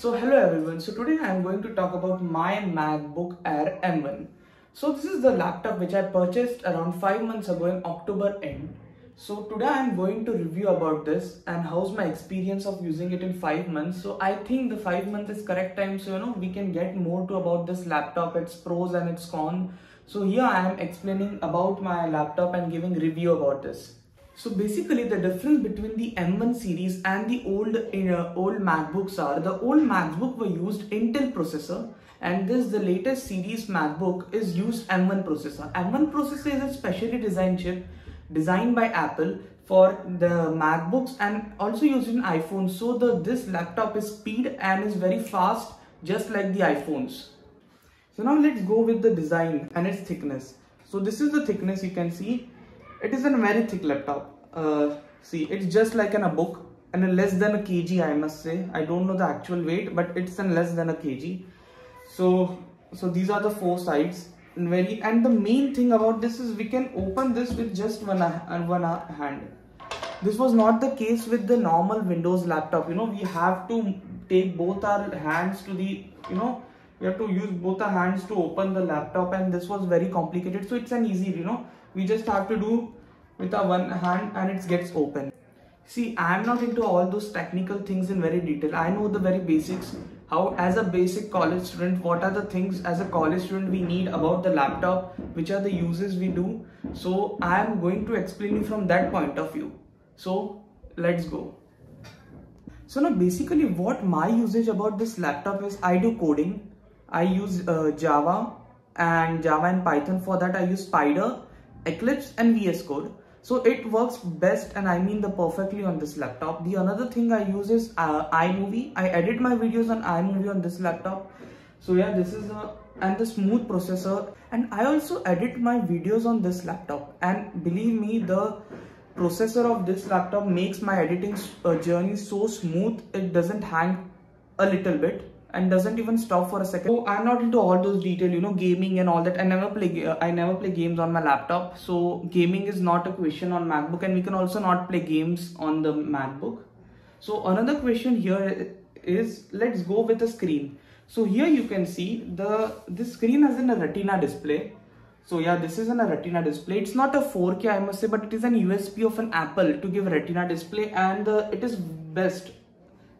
So hello everyone. So today I am going to talk about my MacBook Air M1. So this is the laptop which I purchased around 5 months ago in October end. So today I am going to review about this and how's my experience of using it in 5 months. So I think the 5 months is correct time so you know we can get more to about this laptop, its pros and its cons. So here I am explaining about my laptop and giving review about this. So basically the difference between the M1 series and the old uh, old MacBooks are the old MacBook were used Intel processor and this the latest series MacBook is used M1 processor. M1 processor is a specially designed chip designed by Apple for the MacBooks and also used in iPhones. So the this laptop is speed and is very fast just like the iPhones. So now let's go with the design and its thickness. So this is the thickness you can see it is a very thick laptop. Uh, see, it's just like in a book and less than a kg I must say. I don't know the actual weight, but it's in less than a kg. So, so these are the four sides. And very and the main thing about this is we can open this with just one and one hand. This was not the case with the normal Windows laptop. You know, we have to take both our hands to the you know we have to use both our hands to open the laptop and this was very complicated so it's an easy you know we just have to do with our one hand and it gets open. See i am not into all those technical things in very detail. I know the very basics. How as a basic college student what are the things as a college student we need about the laptop which are the uses we do. So i am going to explain you from that point of view. So let's go. So now basically what my usage about this laptop is i do coding. I use uh, java and Java and Python. For that, I use Spyder, Eclipse and VS Code. So it works best and I mean the perfectly on this laptop. The another thing I use is uh, iMovie. I edit my videos on iMovie on this laptop. So yeah, this is a and the smooth processor and I also edit my videos on this laptop and believe me the processor of this laptop makes my editing uh, journey so smooth it doesn't hang a little bit and doesn't even stop for a second. So I'm not into all those detail, you know, gaming and all that. I never play. I never play games on my laptop. So gaming is not a question on MacBook, and we can also not play games on the MacBook. So another question here is let's go with the screen. So here you can see the this screen has in a Retina display. So yeah, this is a Retina display. It's not a 4K I must say, but it is an USP of an Apple to give Retina display, and uh, it is best.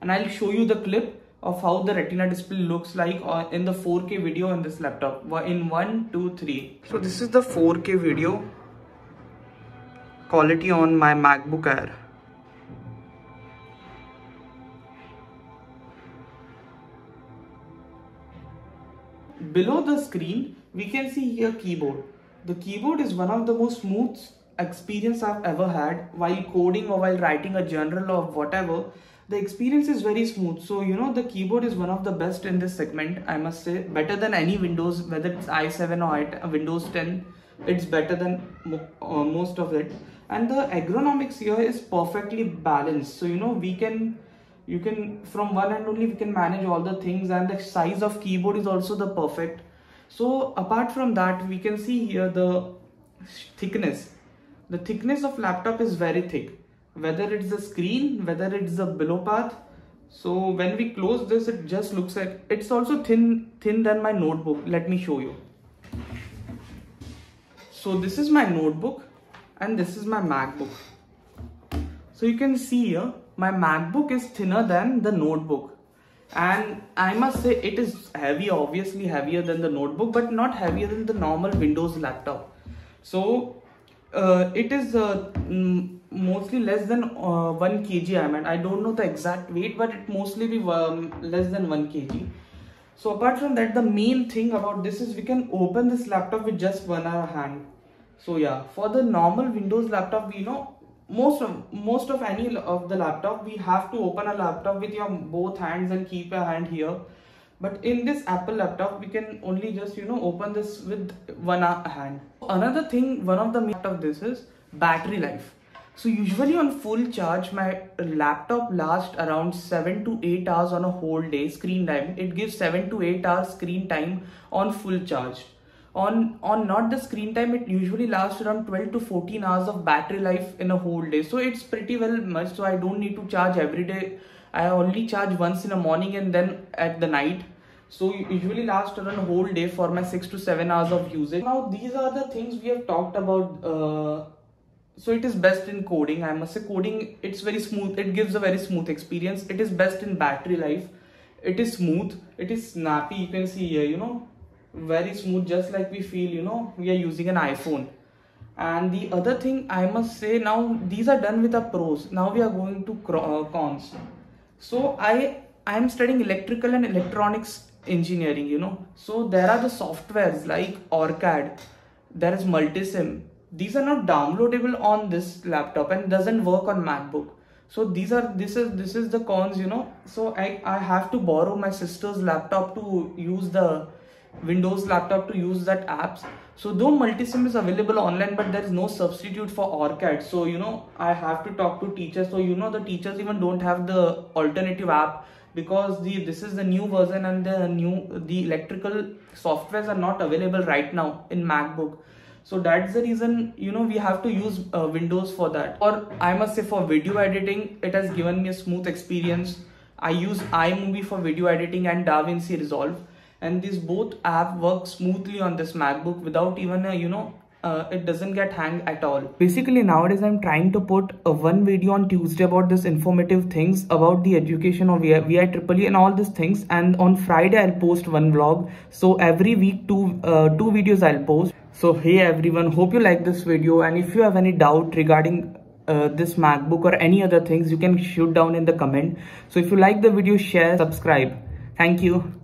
And I'll show you the clip of how the retina display looks like in the 4k video on this laptop. In one, two, three. so this is the 4k video. Quality on my macbook air. Below the screen we can see here keyboard. The keyboard is one of the most smooth experience i've ever had while coding or while writing a journal or whatever the experience is very smooth. So you know the keyboard is one of the best in this segment i must say. Better than any windows whether it's i7 or I windows 10 it's better than uh, most of it. And the ergonomics here is perfectly balanced. So you know we can you can from one end only we can manage all the things and the size of keyboard is also the perfect. So apart from that we can see here the thickness. The thickness of laptop is very thick whether it's the screen whether it's the below path. So when we close this it just looks like it's also thin thin than my notebook. Let me show you. So this is my notebook and this is my macbook. So you can see here my macbook is thinner than the notebook. And i must say it is heavy obviously heavier than the notebook but not heavier than the normal windows laptop. So uh, it is uh, mostly less than uh, 1 kg I mean I don't know the exact weight but it mostly be um, less than 1 kg. So apart from that the main thing about this is we can open this laptop with just one hand. So yeah for the normal windows laptop we know most of most of any of the laptop we have to open a laptop with your both hands and keep your hand here. But in this apple laptop we can only just you know open this with one hand. Another thing one of the main of this is battery life so usually on full charge my laptop lasts around 7 to 8 hours on a whole day screen time it gives 7 to 8 hours screen time on full charge on on not the screen time it usually lasts around 12 to 14 hours of battery life in a whole day so it's pretty well much so i don't need to charge every day I only charge once in the morning and then at the night. So usually last around whole day for my six to seven hours of usage. Now these are the things we have talked about. Uh, so it is best in coding. I must say coding, it's very smooth. It gives a very smooth experience. It is best in battery life. It is smooth. It is snappy. You can see here, you know, very smooth, just like we feel, you know, we are using an iPhone and the other thing i must say now these are done with the pros now we are going to uh, cons so i i am studying electrical and electronics engineering you know so there are the softwares like orcad there is multisim these are not downloadable on this laptop and doesn't work on macbook. So these are this is this is the cons you know. So i i have to borrow my sister's laptop to use the windows laptop to use that apps. So though multisim is available online but there is no substitute for orcad so you know i have to talk to teachers. So you know the teachers even don't have the alternative app because the this is the new version and the new the electrical softwares are not available right now in macbook so that's the reason you know we have to use uh, windows for that. Or i must say for video editing it has given me a smooth experience. I use imovie for video editing and davinci resolve. And these both app work smoothly on this macbook without even a, you know uh, it doesn't get hang at all. Basically nowadays i'm trying to put a one video on tuesday about this informative things about the education of vi VITEEE and all these things and on friday i'll post one vlog. So every week two uh, two videos i'll post. So hey everyone hope you like this video and if you have any doubt regarding uh, this macbook or any other things you can shoot down in the comment. So if you like the video share subscribe. Thank you